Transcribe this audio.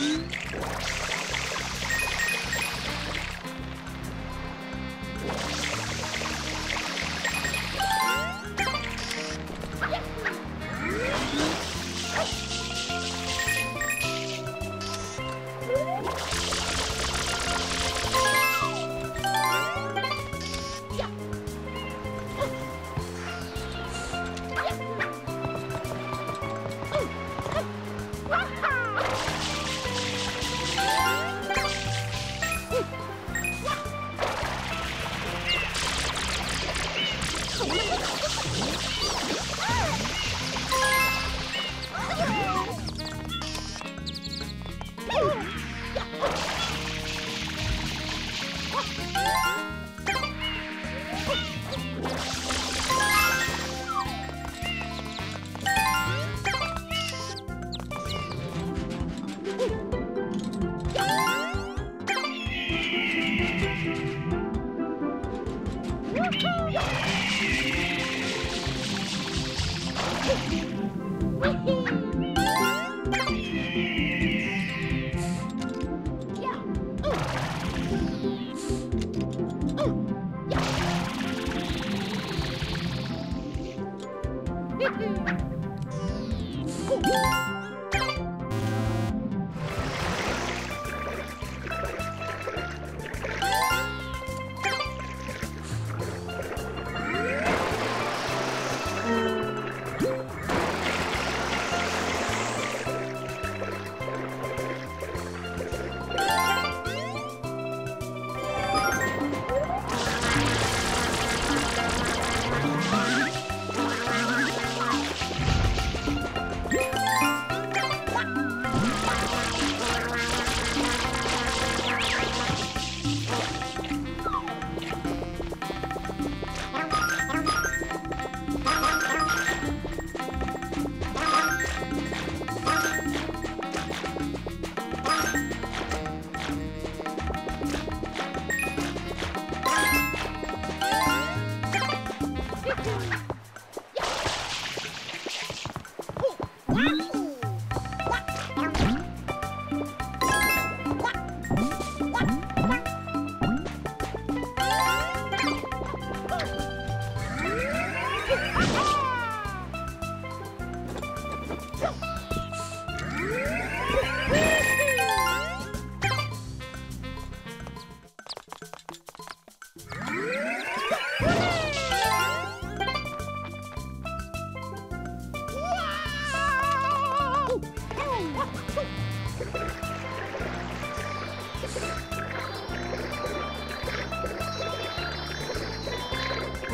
Hum.